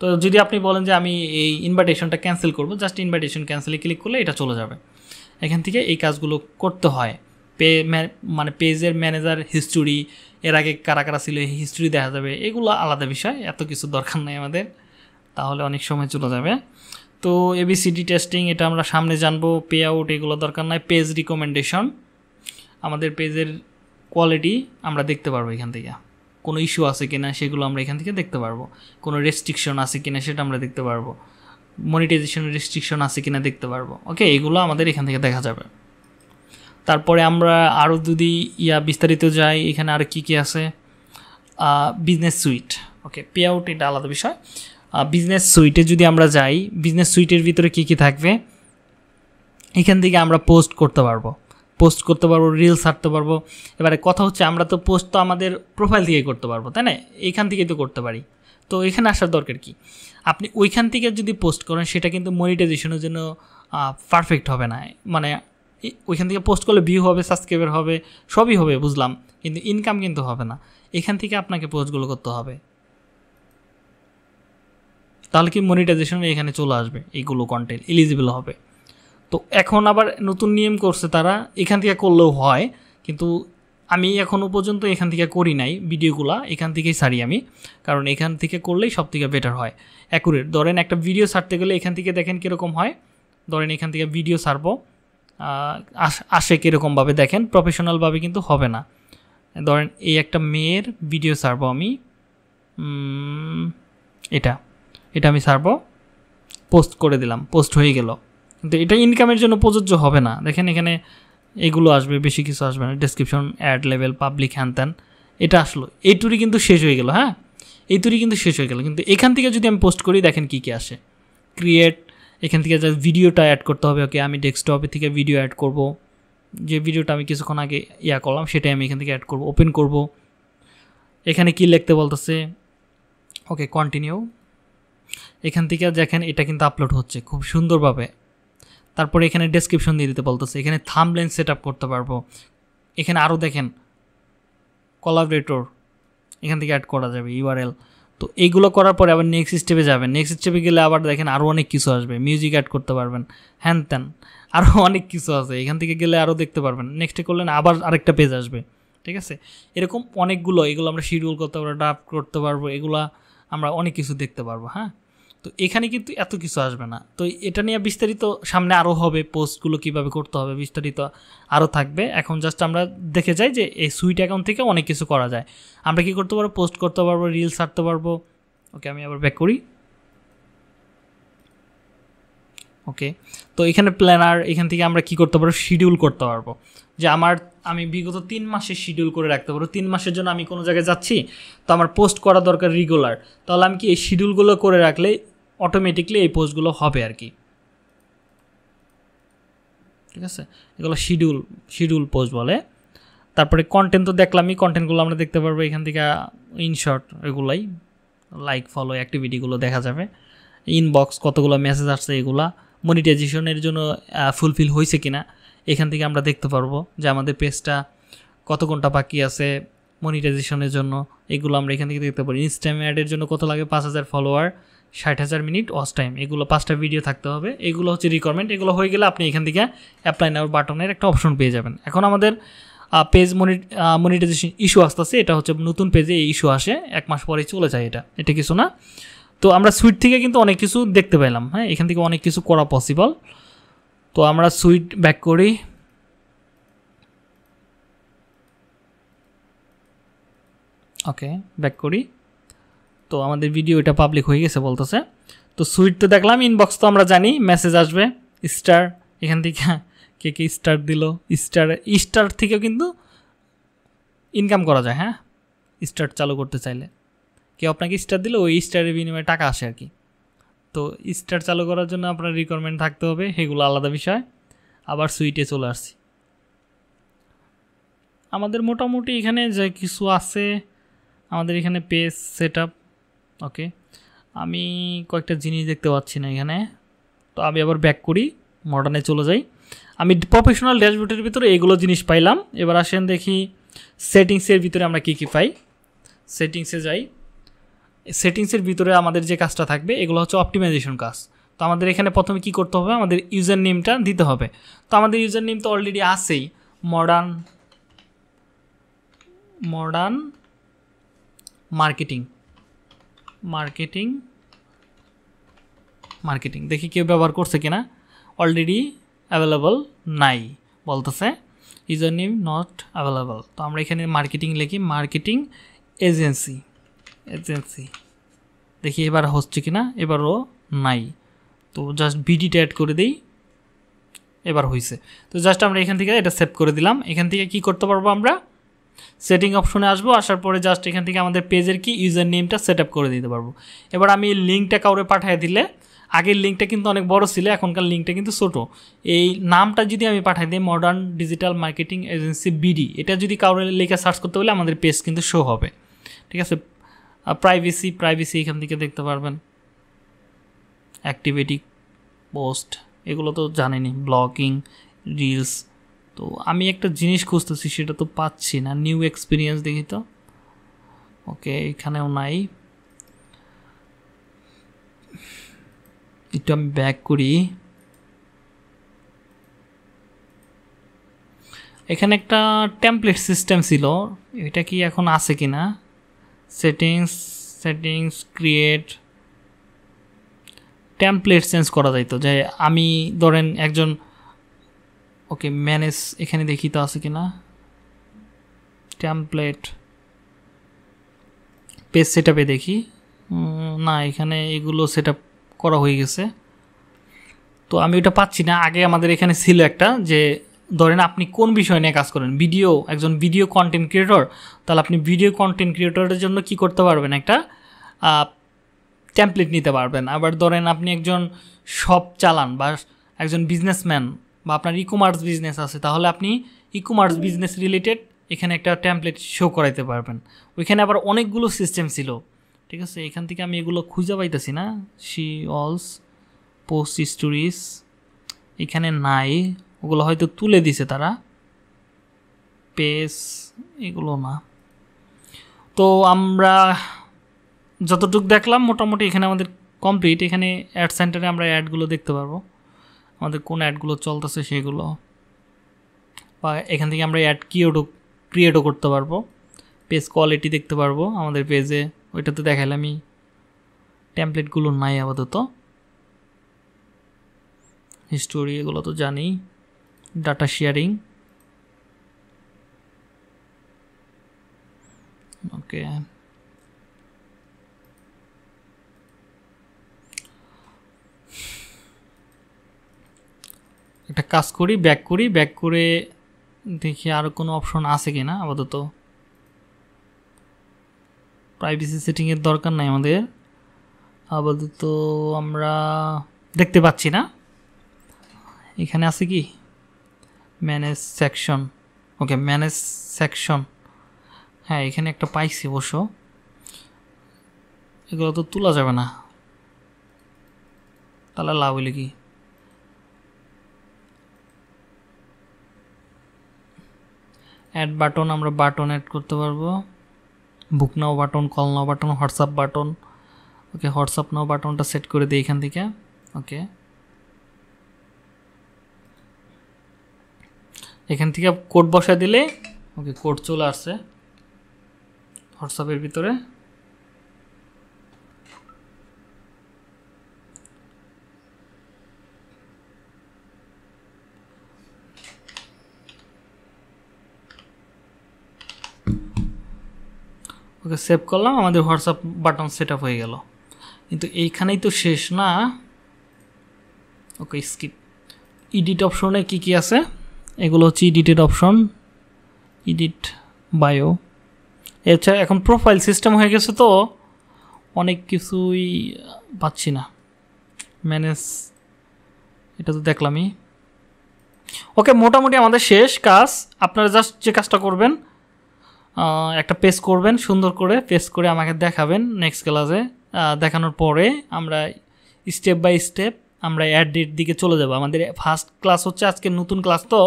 [SPEAKER 1] তো যদি আপনি বলেন যে আমি এই ইনভাইটেশনটা ক্যান্সেল করব জাস্ট ইনভাইটেশন ক্যান্সেলে ক্লিক করলে এটা চলে যাবে। এখান থেকে এই কাজগুলো করতে হয়। পে মানে পেজের ম্যানেজার হিস্টোরি এর আগে কারা কারা ছিল হিস্টোরি দেখা যাবে। এগুলো আলাদা বিষয়, এত কিছু দরকার নেই আমাদের। তাহলে অনেক সময় চলে যাবে। তো এবিসিডি টেস্টিং এটা আমরা সামনে জানব পে আউট এগুলো দরকার নাই পেজ রিকমেন্ডেশন আমাদের পেজের কোয়ালিটি আমরা দেখতে পারব এখান থেকে। কোনো ইস্যু আছে কিনা সেগুলো আমরা এখান থেকে দেখতে পারব। কোনো রেস্ট্রিকশন আছে কিনা সেটা আমরা দেখতে পারব। মনিটাইজেশন রেস্ট্রিকশন আছে কিনা দেখতে পারব। ওকে এগুলো আমাদের এখান থেকে দেখা যাবে। তারপরে আমরা আরও যদি ইয়া বিস্তারিত যাই, এখানে আর কি কি আছে? Business suite okay payout এটা আলাদা বিষয়। বিজনেস সুইটে যদি আমরা যাই বিজনেস সুইটের ভিতরে কি কি থাকবে? এখান থেকে আমরা পোস্ট করতে পারব। পোস্ট করতে পারব রিলস ছাড়তে পারব। এবারে কথা হচ্ছে আমরা তো পোস্ট তো আমাদের প্রোফাইল থেকে করতে পারব, তাই না? এইখান থেকেই তো করতে পারি। তো এখানে আসার দরকার কি? আপনি ওইখান থেকে যদি পোস্ট করেন, সেটা কিন্তু মনিটাইজেশনের জন্য পারফেক্ট হবে না। মানে ওইখান থেকে পোস্ট করলে ভিউ হবে সাবস্ক্রাইবার হবে, সবই হবে, বুঝলাম। কিন্তু ইনকাম কিন্তু হবে না। এখান থেকে আপনাকে পোস্টগুলো করতে হবে। তাহলে কি মনিটাইজেশন এখানে চলে আসবে এইগুলো কন্টেন্ট এলিজিবল হবে। তো এখন আবার নতুন নিয়ম করছে তারা এখান থেকে করলেও হয় কিন্তু আমি এখনও পর্যন্ত এখান থেকে করি নাই ভিডিওগুলা এখান থেকেই সারি আমি কারণ এখান থেকে করলেই সব থেকে বেটার হয়। অ্যাকুরেট ধরেন একটা ভিডিও ছাড়তে গেলে এখান থেকে দেখেন কীরকম হয় ধরেন এখান থেকে ভিডিও আহ, আসে কীরকমভাবে দেখেন প্রফেশনালভাবে কিন্তু হবে না। ধরেন এই একটা মেয়ের ভিডিও ছাড়বো আমি এটা। এটা আমি ছাড়বো পোস্ট করে দিলাম পোস্ট হয়ে গেল। কিন্তু এটা ইনকামের জন্য প্রযোজ্য হবে না। দেখেন এখানে এগুলো আসবে, বেশি কিছু আসবে না। ডেসক্রিপশন অ্যাড লেভেল পাবলিক হ্যান ত্যান এটা আসলো। এই টুরি কিন্তু শেষ হয়ে গেল হ্যাঁ? এই টুরি কিন্তু শেষ হয়ে গেল। কিন্তু এখান থেকে যদি আমি পোস্ট করি, দেখেন কী কী আসে। ক্রিয়েট এখান থেকে যা ভিডিওটা অ্যাড করতে হবে। ওকে আমি ডেস্কটপে থেকে ভিডিও অ্যাড করব। যে ভিডিওটা আমি কিছুক্ষণ আগে ইয়া করলাম, সেটাই আমি এখান থেকে অ্যাড করব ওপেন করব। এখানে কি লিখতে বলতেছে? ওকে কন্টিনিউ এখান থেকে দেখেন এটা কিন্তু আপলোড হচ্ছে খুব সুন্দরভাবে। তারপরে এখানে ডেসক্রিপশন দিয়ে দিতে বলতেছে, এখানে থামলেন সেট আপ করতে পারব। এখানে আরও দেখেন কলাবরেটর এখান থেকে অ্যাড করা যাবে ইউআরএল তো এইগুলো করার পরে আবার নেক্সট স্টেপে যাবেন। নেক্সট স্টেপে গেলে আবার দেখেন আরও অনেক কিছু আসবে মিউজিক অ্যাড করতে পারবেন, হ্যান ত্যান আরও অনেক কিছু আছে। এখান থেকে গেলে আরও দেখতে পারবেন। নেক্সটে করলেন আবার আরেকটা পেজ আসবে, ঠিক আছে? এরকম অনেকগুলো, এগুলো আমরা শিডিউল করতে পারব ড্রাফট করতে পারব, এগুলা আমরা অনেক কিছু দেখতে পারব হ্যাঁ? তো এখানে কিন্তু এত কিছু আসবে না। তো এটা নিয়ে বিস্তারিত সামনে আরও হবে, পোস্টগুলো কীভাবে করতে হবে বিস্তারিত আরও থাকবে। এখন জাস্ট আমরা দেখে যাই যে এই সুইট অ্যাকাউন্ট থেকে অনেক কিছু করা যায়। আমরা কি করতে পারব? পোস্ট করতে পারব রিলস ছাড়তে পারব। ওকে আমি আবার ব্যাক করি। ওকে তো এখানে প্ল্যানার এখান থেকে আমরা কি করতে পারব? শিডিউল করতে পারব। যে আমার, আমি বিগত তিন মাসের শিডিউল করে রাখতে পারব। তিন মাসের জন্য আমি কোনো জায়গায় যাচ্ছি, তো আমার পোস্ট করা দরকার রেগুলার তাহলে আমি কি এই শিডিউলগুলো করে রাখলে অটোমেটিকলি এই পোস্টগুলো হবে আর কি। ঠিক আছে? এগুলো শিডিউল শিডিউল পোস্ট বলে। তারপরে কন্টেন্ট তো দেখলামই কন্টেন্টগুলো আমরা দেখতে পারব এখান থেকে ইনশর্ট এগুলাই। লাইক ফলো অ্যাক্টিভিটিগুলো দেখা যাবে। ইনবক্স কতগুলো মেসেজ আসছে এগুলা। মনিটাইজেশনের জন্য ফুলফিল হয়েছে কিনা, এখান থেকে আমরা দেখতে পারব যে আমাদের পেজটা কত ঘণ্টা বাকি আছে মনিটাইজেশনের জন্য। এগুলো আমরা এখান থেকে দেখতে পারি। ইনস্টাগ্রাম অ্যাডের জন্য কত লাগে? পাঁচ হাজার ফলোয়ার ষাট হাজার মিনিট ওয়াচ টাইম। এগুলো পাঁচটা ভিডিও থাকতে হবে। এগুলো হচ্ছে রিকোয়ারমেন্ট এগুলো হয়ে গেলে আপনি এখান থেকে অ্যাপ্লাই নাও বাটনের একটা অপশন পেয়ে যাবেন। এখন আমাদের পেজ মনিটাইজেশন ইস্যু আসতেছে। এটা হচ্ছে নতুন পেজে এই ইস্যু আসে। এক মাস পরেই চলে যায় এটা। এটা কিছু না। তো আমরা সুইট থেকে কিন্তু অনেক কিছু দেখতে পেলাম। হ্যাঁ এখান থেকে অনেক কিছু করা পসিবল তো আমরা সুইট ব্যাক করি। ওকে ব্যাক করি। তো আমাদের ভিডিও এটা পাবলিক হয়ে গেছে বলতেছে। তো সুইট তো দেখলাম ইনবক্স তো আমরা জানি মেসেজ আসবে স্টার এখান থেকে কে কে স্টার দিল স্টার স্টার থেকেও কিন্তু ইনকাম করা যায় হ্যাঁ? স্টার চালু করতে চাইলে। কেউ আপনাকে স্টার দিলে ওই স্টারের বিনিময়ে টাকা আসে আর কি। তো স্টার চালু করার জন্য আপনার রিকোয়ারমেন্ট থাকতে হবে, সেগুলো আলাদা বিষয়। আবার সুইটে চলে আসছি। আমাদের মোটামুটি এখানে যে কিছু আছে, আমাদের এখানে পেজ সেট আপ ওকে। আমি কয়েকটা জিনিস দেখতে পাচ্ছি না এখানে। তো আমি আবার ব্যাক করি মডার্নে চলে যাই। আমি প্রফেশনাল ড্যাশবোর্ডের ভিতরে এগুলো জিনিস পাইলাম। এবার আসেন দেখি সেটিংসের ভিতরে আমরা কী কী পাই। সেটিংসে যাই। সেটিংসের ভিতরে আমাদের যে কাজটা থাকবে, এগুলো হচ্ছে অপটিমাইজেশন কাজ। তো আমাদের এখানে প্রথমে কি করতে হবে? আমাদের ইউজার নেমটা দিতে হবে। তো আমাদের ইউজার নেম তো অলরেডি আছেই। Modern modern marketing marketing marketing দেখি কেউ ব্যবহার করছে কিনা অলরেডি অ্যাভেলেবল নাই বলতেছে ইউজার নেম নট অ্যাভেলেবল তো আমরা এখানে মার্কেটিং লিখি মার্কেটিং এজেন্সি এজেন্সি দেখি এবার হচ্ছে কি না এবারও নাই তো জাস্ট বিডিটা অ্যাড করে দিই এবার হয়েছে তো জাস্ট আমরা এখান থেকে এটা সেভ করে দিলাম এখান থেকে কি করতে পারব আমরা সেটিং অপশনে আসব, আসার পরে জাস্ট এখান থেকে আমাদের পেজের কি ইউজার নেমটা সেট করে দিতে পারব। এবার আমি লিঙ্কটা কাউরে পাঠিয়ে দিলে, আগের লিঙ্কটা কিন্তু অনেক বড় ছিল, এখনকার লিঙ্কটা কিন্তু ছোটো। এই নামটা যদি আমি পাঠাই দিই modern digital marketing agency BD এটা যদি কাউরে লেখা সার্চ করতে হলে আমাদের পেজ কিন্তু শো হবে। ঠিক আছে? প্রাইভেসি প্রাইভেসি এখান থেকে দেখতে পারবেন। অ্যাক্টিভিটি পোস্ট এগুলো তো জানেনি ব্লগিং রিলস তো আমি একটা জিনিস খুঁজতেছি, সেটা তো পাচ্ছি না। নিউ এক্সপিরিয়েন্স দেখি তো। ওকে এখানেও নাই। একটু আমি ব্যাক করি। এখানে একটা টেমপ্লেট সিস্টেম ছিল। এটা কি এখন আছে কি না settings settings create template change করা যাইতো। যে আমি, ধরেন একজন ওকে ম্যানেজ এখানে দেখি তো আছে কি না টেমপ্লেট পেজ সেট দেখি না, এখানে এগুলো সেট করা হয়ে গেছে। তো আমি ওটা পাচ্ছি না। আগে আমাদের এখানে ছিল একটা যে, ধরেন আপনি কোন বিষয় নিয়ে কাজ করেন? ভিডিও একজন ভিডিও কন্টেন্ট ক্রিয়েটর তাহলে আপনি ভিডিও কন্টেন্ট ক্রিয়েটরের জন্য কি করতে পারবেন? একটা টেমপ্লেট নিতে পারবেন। আবার ধরেন আপনি একজন শপ চালান বা একজন বিজনেসম্যান বা আপনার ই কমার্স বিজনেস আছে, তাহলে আপনি ই কমার্স বিজনেস রিলেটেড এখানে একটা টেমপ্লেট শো করাইতে পারবেন। ওইখানে আবার অনেকগুলো সিস্টেম ছিল। ঠিক আছে? এখান থেকে আমি এগুলো খুঁজে পাইতেছি না। শি অলস পোস্ট স্টোরিজ এখানে নাই। ওগুলো হয়তো তুলে দিছে তারা। পেস এগুলো না। তো আমরা যতটুকু দেখলাম, মোটামুটি এখানে আমাদের কমপ্লিট এখানে অ্যাড সেন্টারে আমরা অ্যাডগুলো দেখতে পারব। আমাদের কোন অ্যাডগুলো চলতেছে সেগুলো। বা এখান থেকে আমরা অ্যাড ক্রিয়েটও ক্রিয়েটও করতে পারব। পেজ কোয়ালিটি দেখতে পারব আমাদের পেজে। ওইটাতে দেখালামই টেমপ্লেটগুলো নাই আপাতত। হিস্টোরি এগুলো তো জানি। ডাটা শেয়ারিং ওকে একটা কাজ করি ব্যাক করি ব্যাক করে দেখি আর কোনো অপশন আছে কি না আপাতত প্রাইভেসি সেটিংয়ের দরকার নাই আমাদের। আপাতত আমরা দেখতে পাচ্ছি না। এখানে আছে কি? Manage section okay manage section হ্যাঁ এখানে একটা পাইছি অবশ্য। এগুলো তো তোলা যাবে না। তাহলে লাভ হইলে কি? অ্যাড বাটন আমরা বাটন অ্যাড করতে পারব। Book now button call now button WhatsApp button okay WhatsApp now বাটনটা সেট করে দিই এখান থেকে। ওকে এখান থেকে কোড বসা দিলে ওকে কোড চলে আসছে হোয়াটসঅ্যাপের ভিতরে। ওকে সেভ করলাম, আমাদের হোয়াটসঅ্যাপ বাটন সেট আপ হয়ে গেল। কিন্তু এইখানেই তো শেষ না। ওকে স্কিপ ইডিট অপশনে কি কি আছে? এগুলো হচ্ছে ইডিটেড অপশন ইডিট বায়ো এছাড়া এখন প্রোফাইল সিস্টেম হয়ে গেছে তো, অনেক কিছুই পাচ্ছি না। ম্যানেজ এটা তো দেখলামই। ওকে, মোটামুটি আমাদের শেষ কাজ। আপনারা জাস্ট যে কাজটা করবেন একটা পেজ করবেন, সুন্দর করে পেজ করে আমাকে দেখাবেন নেক্সট ক্লাসে দেখানোর পরে আমরা স্টেপ বাই স্টেপ আমরা অ্যাডের দিকে চলে যাব। আমাদের ফার্স্ট ক্লাস হচ্ছে আজকে নতুন ক্লাস তো,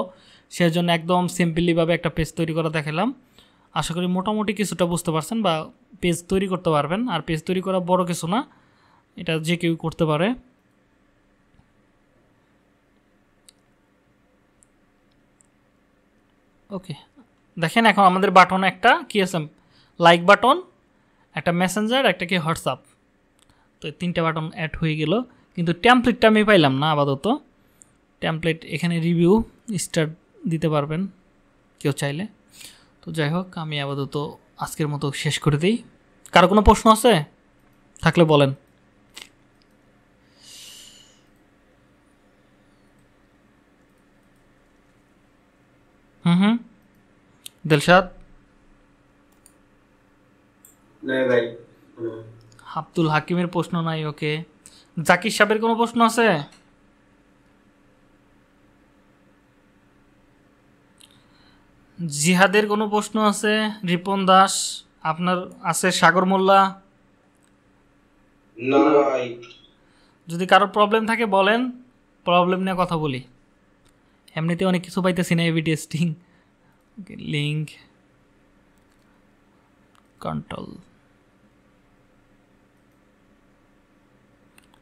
[SPEAKER 1] সেজন্য একদম সিম্পলিভাবে একটা পেজ তৈরি করা দেখালাম। আশা করি মোটামুটি কিছুটা বুঝতে পারছেন বা পেজ তৈরি করতে পারবেন। আর পেজ তৈরি করা বড় কিছু না, এটা যে কেউ করতে পারে। ওকে দেখেন এখন আমাদের বাটন একটা কি আছে? লাইক বাটন একটা মেসেঞ্জার একটা কি হোয়াটসঅ্যাপ তো তিনটা বাটন অ্যাড হয়ে গেল। কিন্তু ট্যাম্পলেটটা আমি পাইলাম না আপাতত। ট্যাম্পলেট এখানে রিভিউ স্টার্ট দিতে পারবেন কেউ চাইলে। তো যাই হোক, আমি আপাতত আজকের মতো শেষ করে দিই। কারও কোনো প্রশ্ন আছে? থাকলে বলেন। দিলশাদ?
[SPEAKER 2] ভাই
[SPEAKER 1] আব্দুল হাকিমের প্রশ্ন নাই ওকে। জাকির সাহেবের কোনো প্রশ্ন আছে? জিহাদের কোনো প্রশ্ন আছে? রিপন দাস আপনার আছে সাগর মোল্লা? যদি কারও প্রবলেম থাকে বলেন প্রবলেম নিয়ে কথা বলি। এমনিতে অনেক কিছু পাইতেছি না এবি টেস্টিং লিঙ্ক কন্ট্রোল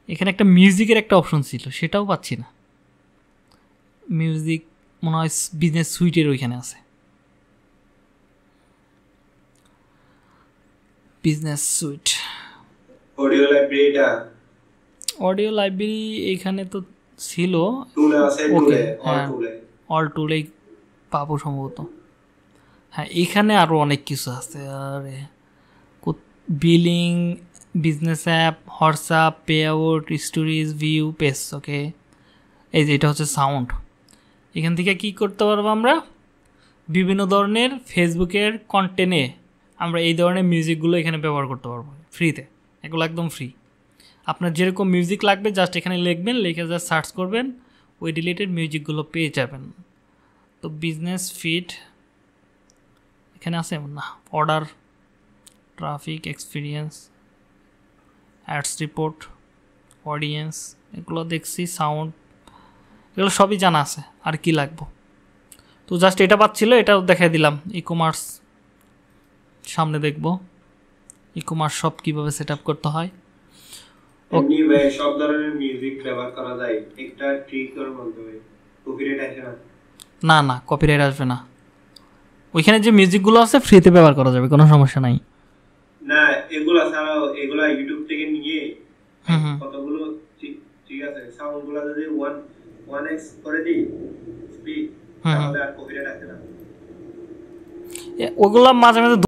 [SPEAKER 1] এখানে একটা মিউজিকের একটা অপশন ছিল সেটাও পাচ্ছি না। মিউজিক মনে হয় বিজনেস সুইটের ওইখানে আছে। বিজনেস সুইট
[SPEAKER 3] অডিও লাইব্রেরিটা
[SPEAKER 1] অডিও লাইব্রেরি এখানে তো ছিল।
[SPEAKER 3] টুলে আছে
[SPEAKER 1] Okay,
[SPEAKER 3] টুলে অল। টুলে
[SPEAKER 1] অল টুলেই পাবো সম্ভবত। হ্যাঁ এখানে আরও অনেক কিছু আছে। আরে billing business app WhatsApp payout stories view pace okay এই যে এটা হচ্ছে সাউন্ড এখান থেকে কি করতে পারব আমরা? বিভিন্ন ধরনের ফেসবুকের কন্টেন্টে আমরা এই ধরনের মিউজিকগুলো এখানে ব্যবহার করতে পারব ফ্রিতে এগুলো একদম ফ্রি আপনার যেরকম মিউজিক লাগবে জাস্ট এখানে লিখবেন, লিখে জাস্ট সার্চ করবেন, ওই রিলেটেড মিউজিকগুলো পেয়ে যাবেন। তো বিজনেস ফিট এখানে আছে না। Order traffic experience ads report audience এগুলো দেখছি সাউন্ড এগুলো সবই জানা আছে আর কি লাগবো। তো জাস্ট এটা পাচ্ছিল এটাও দেখাই দিলাম। ই কমার্স সামনে দেখব ই কমার্স সব কীভাবে সেট আপ করতে হয়।
[SPEAKER 3] এমনি ভাই সব ধরনের মিউজিক ব্যবহার করা যায় একটা ট্রিকের মাধ্যমে। কপিরাইট আসে না?
[SPEAKER 1] না না কপিরাইট আসবে না। ওইখানে যে মিউজিকগুলো আছে ফ্রিতে ব্যবহার করা যাবে কোনো সমস্যা নাই।
[SPEAKER 3] না এগুলো ছাড়াও এগুলো ইউটিউব থেকে নিয়ে কতগুলো ঠিক ঠিক আছে সাউন্ডগুলো যদি ওয়ান ওয়ান এক্স করে দিই স্পিড। তাহলে আর কপিরাইট আসে না।
[SPEAKER 1] ওগুলো মাঝে মাঝে